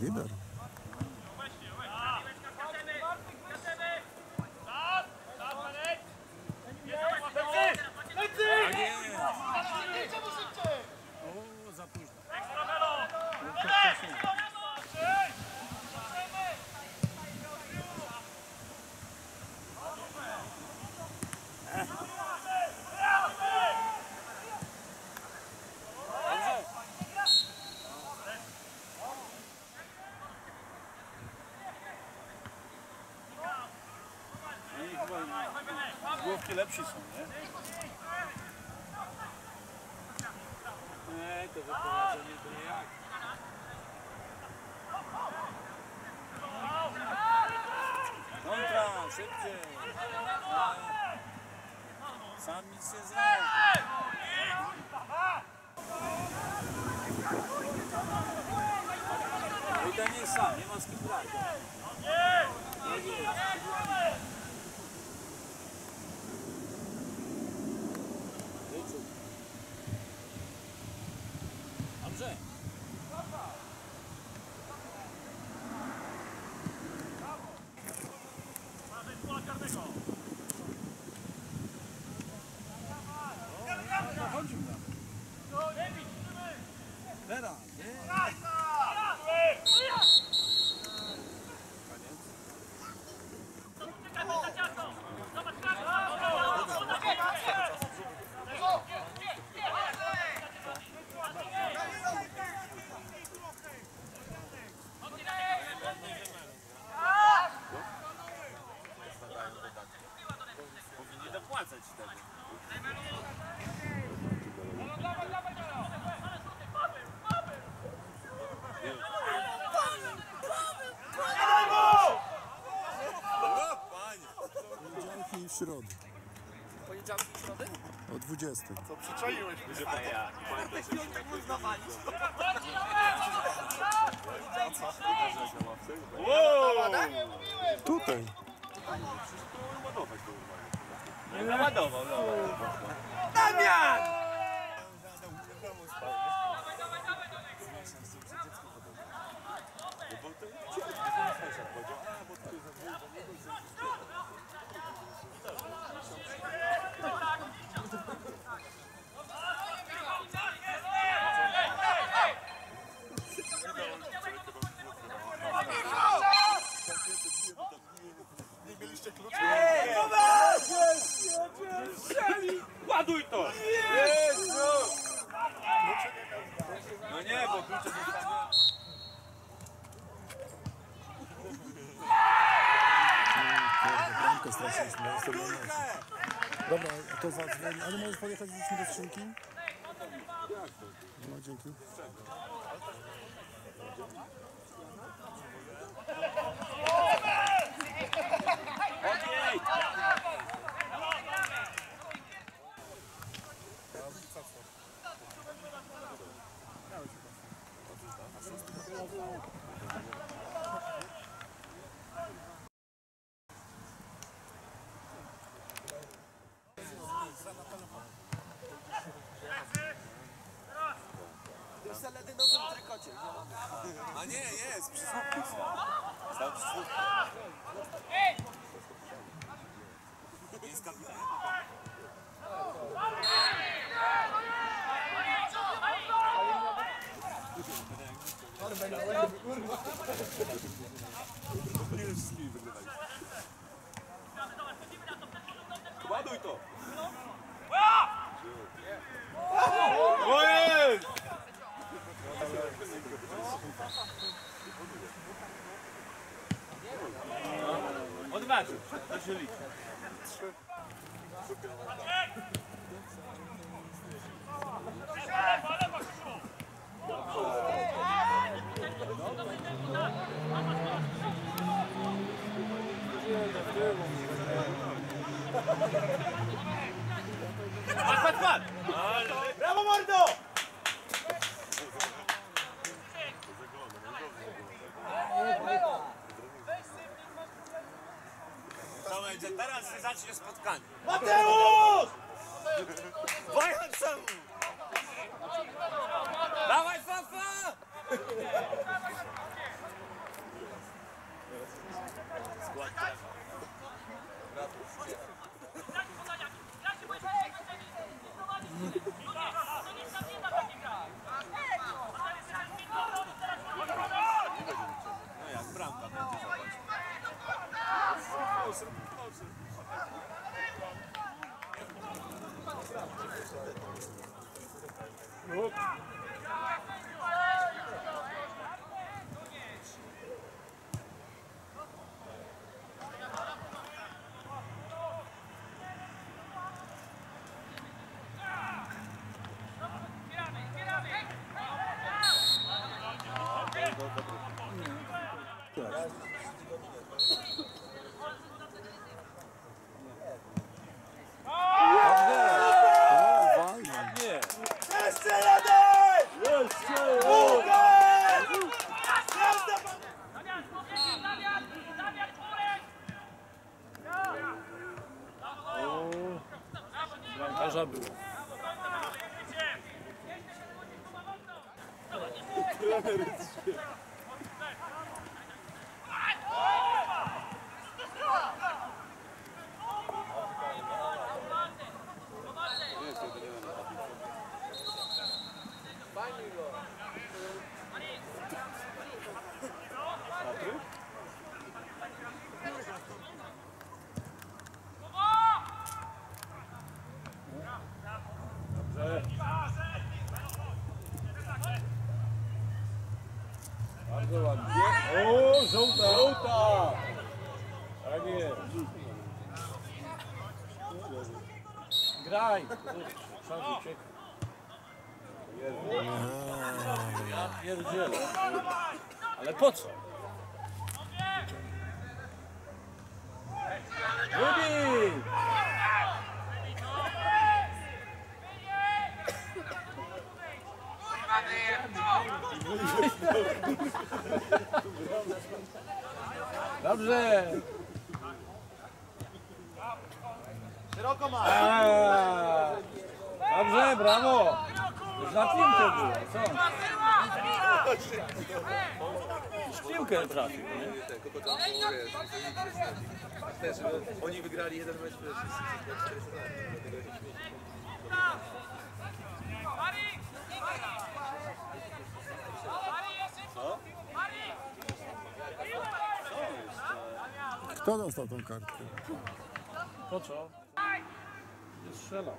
Lider. O, za późno. Oni główki lepsi są, nie? Nie, to wyprowadzenie to nie jak. Kontra, szybciej. Sam nic nie zrobił. No i ten jest sam, nie ma z kim grać. środę. Poniedziałki i środy. Poniedziałki i środy? O 20. Co przyczaiłeś mnie? A ja. Czwartek, piątek można walić. Wow! Tutaj. Naładował, no. A to zadzwoni. A nie możesz pojechać z dziećmi do skrzynki? No dzięki. Odjedź! W seledynowym trykocie. A nie, jest, przy słupku stał. Stał. Jest to! joli. No jak bramka będzie, zobacz. O, walną. Nie. Jeszcze jeden! Jeszcze! Bramkarza było. Bardzo pierdzielę. Ale po co? Rubi! Dobrze! Szeroko ma! Dobrze, brawo! Na piłkę było, co? Już piłkę trafił, nie? Też, oni wygrali jeden mecz, Kto dostał tą kartkę? Po co? Nie strzelał.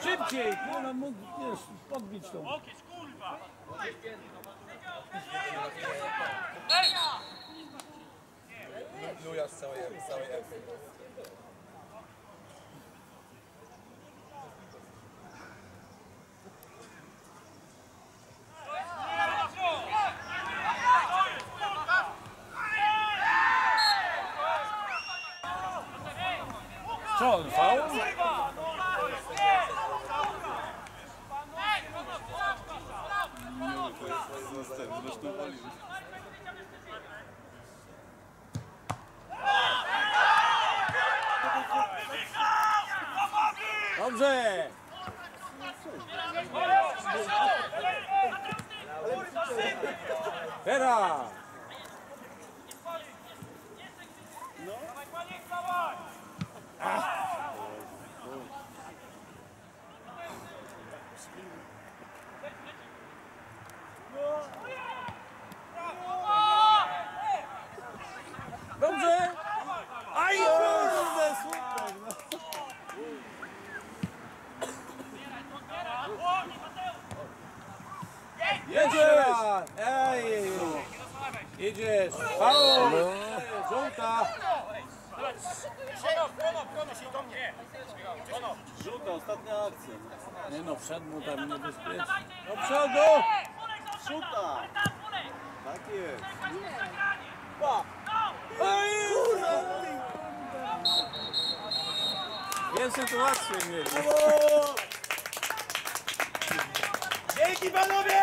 Szybciej! Ona mógł, wiesz, podbić tą. Luja z całej, całej Co, on faul? Dobrze! Teraz! Dobrze! Idziesz! Faul! Żółta! Żółta, ostatnia akcja. Nie no, wszedł mu tam niebezpiecznie. Do przodu! Żółta. Tak jest. Ej! Dwie sytuacje mieli. Dzięki panowie!